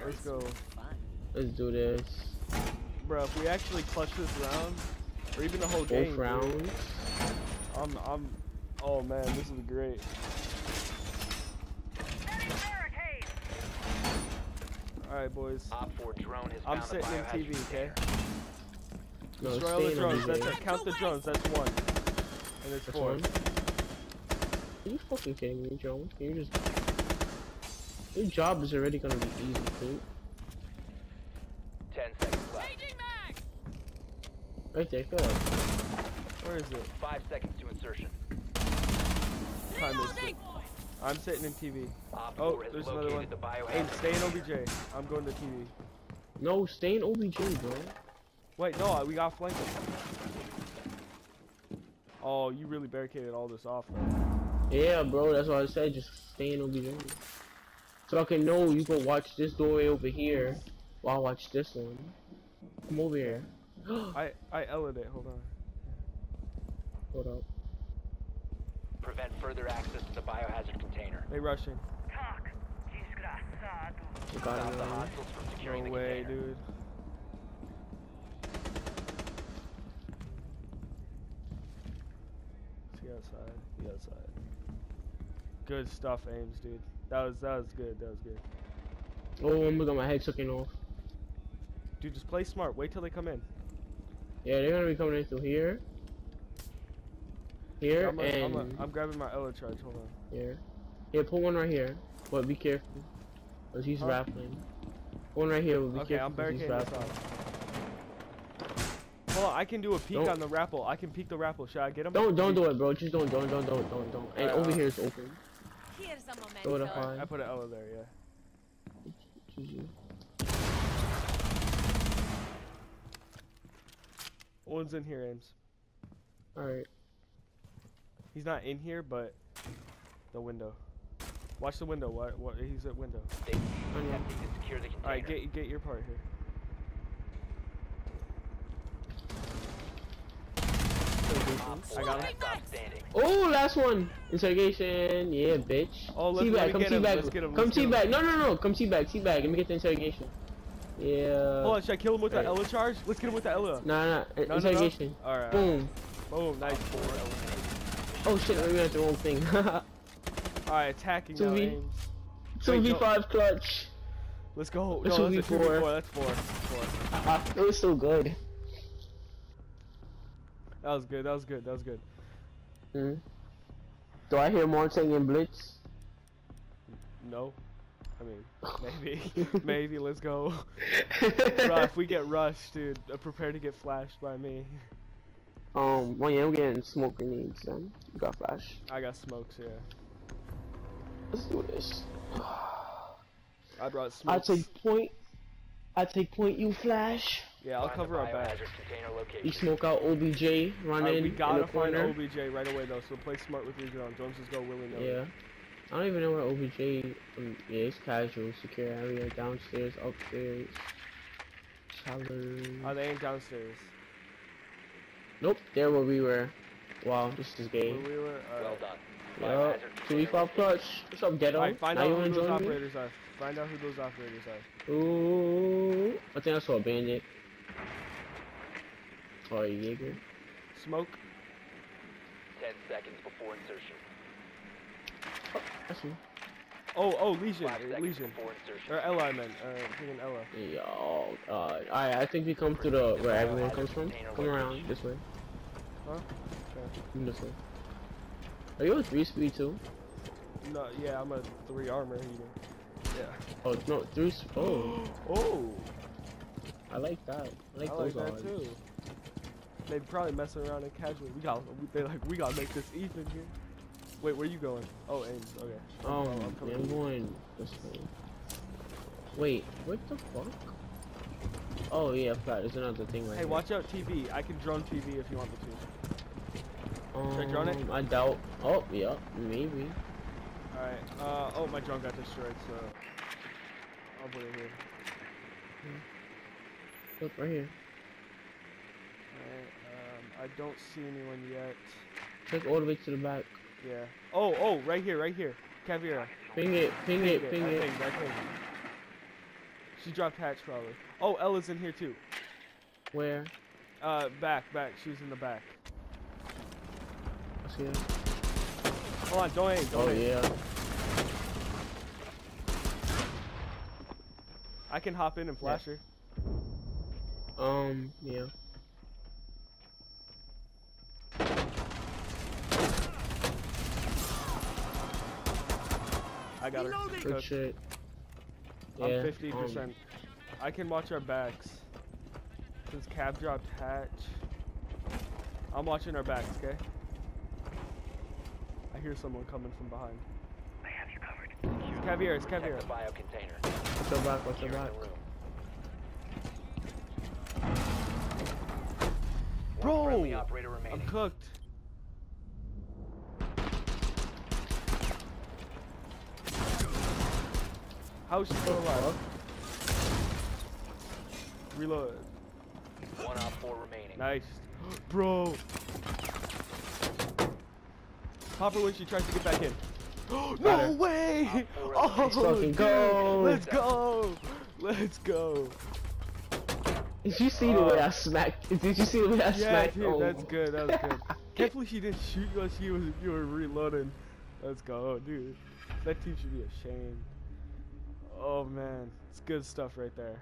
Alright, let's go. Let's do this. Bro, if we actually clutch this round, or even the whole Both game, dude, rounds. I'm, I'm, oh man, this is great. Alright, boys. Op 4 drone has I'm sitting in TV, okay? No, Destroy all the stay in drones. That's a, count the drones. That's one. And it's That's four. one. Are you fucking kidding me, Joe? Can you just... Your job is already gonna be easy, dude. 10 seconds left. Right there, good. Where is it? 5 seconds to insertion. Time is it. I'm sitting in TV. Op Oh, there's another one. the Hey, stay in. OBJ. I'm going to TV. No, stay in OBJ, bro. Wait, no, we got flanked. Oh, you really barricaded all this off, though. Yeah, bro, that's what I said. Just stay in OBJ. So I can know you can watch this doorway over here while I watch this one. Come over here. I, I L'd it. Hold on. Hold up. Prevent further access to the biohazard container. They rushing. You got Stop it the now. hostiles from securing No the way, container. dude. Let's outside. Get outside. Good stuff, Ames, dude. That was that was good. That was good. Oh, I'm got my head sucking off. Dude, just play smart. Wait till they come in. Yeah, they're gonna be coming in through here. Here I'm, a, and I'm, a, I'm grabbing my Ela charge. Hold on. here. Yeah, pull one right here. But be careful. Cause he's Huh? rapping. One right here, but be Okay, careful I'm he's barricading this rapping. off. Hold on, I can do a peek Don't- on the rappel. I can peek the rappel. Should I get him? Don't don't do it, bro. Just don't don't don't don't don't don't. And Alright, over uh, here is open. Here's a Throw it memento. up I put an Ela there. Yeah. GG. One's in here, Ames. Alright. He's not in here, but the window. Watch the window. What? What? He's at window. They attempting to secure the container. All right, get get your part here. Op 4 I got him. last stop standing. Oh, last one. Interrogation. Yeah, bitch. Oh, let's- Teabag, let me come get him, teabag. let's get him, Come let's get him. teabag. No, no, no. Come teabag. Teabag. Let me get the interrogation. Yeah. Hold on, should I kill him with that Alright. Ela charge? Let's get him with the Ela. Nah, nah. No, no, no. Interrogation. All right. Boom. Boom. Nice. Four eliminated. Oh shit, maybe that's the wrong thing. All right, attacking now, 2v. Ames. 2v5 clutch. Let's go. That's No, that's a 2v4. 2v4. That's four. Four. Ah, it was so good. That was good. That was good. That was good. Mm. Do I hear Montagne and Blitz? No. I mean, maybe. maybe. Let's go. Bro, if we get rushed, dude, uh, prepare to get flashed by me. Um, well, yeah, I'm getting smoke grenades then. You got flash. I got smokes, yeah. Let's do this. I brought smokes. I take point. I take point, you flash. Yeah, I'll Find cover our back. biohazard container You location. smoke out OBJ, run Alright, in, we in gotta the find corner. OBJ right away though, so play smart with your drone. Don't just go willy nilly. Yeah. I don't even know where OBJ. Um, yeah, it's casual, secure area, downstairs, upstairs. Challenge. Oh, they ain't downstairs. Nope, there where we were. Wow, this is Where we were. Well done. Yup. Biohazard Two v container five clutch. What's up, Ghetto? Alright, find now out who those join me? operators are. Find out who those operators are. Ooh, I think I saw a bandit. Or a Jaeger. Smoke. Ten seconds before insertion. Oh, that's me. Oh, oh, Legion. Five uh, Legion. Or Ela, I meant. Uh, freaking Ela. Yo, uh, alright, I think we come through the where everyone comes from. Come around this way. Huh? Okay. Come this way. Are you a three speed too? No, yeah, I'm a three armor eater. Yeah. Oh no, three. Oh, Oh, I like that. I like I those like that odds. too. They probably messing around in casual. We got. They like we gotta make this even here. Wait, where you going? Oh, Ames. Okay. Um, Oh, I'm coming. I'm going this way. Wait, what the fuck? Oh yeah, flat. There's another thing right Hey, here. watch out, TV. I can drone TV if you want me to. Um, Should I drone it? I doubt. Oh yeah, maybe. All right. Uh, oh, my drone got destroyed, so I'll put it here. Look right here. Alright, um, I don't see anyone yet. Check all the way to the back. Yeah. Oh, oh, right here, right here. Caveira. Ping it, ping it, ping it. think, I think. She dropped hatch probably. Oh, Ela's in here too. Where? Uh, back, back. She's in the back. I see her. Hold on, don't aim, don't Oh aim. yeah. I can hop in and flash her. Um, yeah. I got her. Good Cooked. shit. I'm 50%. um, I can watch our backs. Since Cab dropped hatch. I'm watching our backs, okay? I hear someone coming from behind. I have you covered. It's Caviar, it's Protect Caviar. the bio container. Watch your back, watch your Secure back. the room. Bro, One friendly operator remaining. I'm cooked. How is she still alive? Reload. One op four remaining. Nice. Bro. Pop her when she tries to get back in. No her. way! Op four Oh, Let's go. Let's go! Let's go! Did you see the way Uh, I smacked? Did you see the way I Yeah, smacked? dude, oh. that's good. That was good. Can't believe she didn't shoot you while she was you were reloading. Let's go, dude. That team should be ashamed. Oh man, it's good stuff right there.